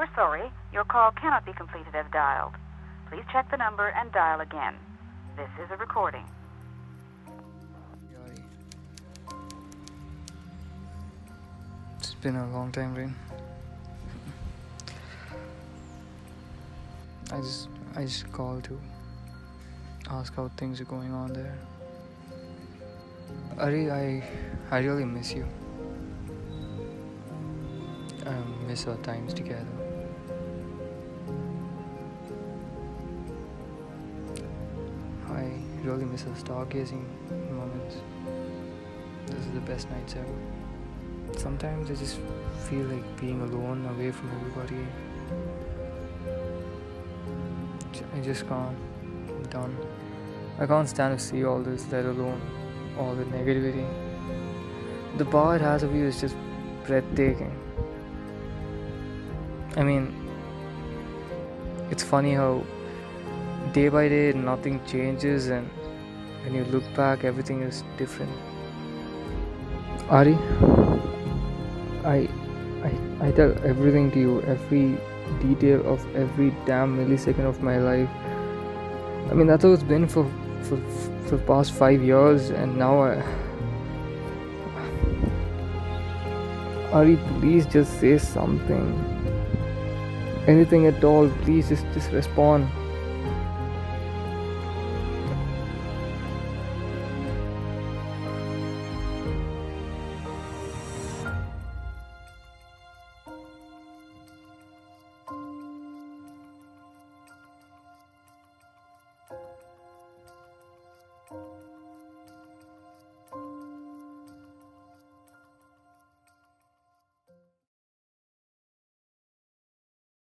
We're sorry, your call cannot be completed as dialed. Please check the number and dial again. This is a recording. It's been a long time, Rain. I just I just called to ask how things are going on there. Ari, I I really miss you. I miss our times together. I really miss our stargazing moments. This is the best nights ever. Sometimes I just feel like being alone, away from everybody. I just can't. I'm done. I can't stand to see all this, let alone all the negativity. The power it has of you is just breathtaking. I mean, it's funny how day by day nothing changes, and when you look back, everything is different. Ari, I, I, I tell everything to you, every detail of every damn millisecond of my life. I mean, that's how it's been for for for the past five years, and now I. Ari, please just say something. Anything at all, please just just respond.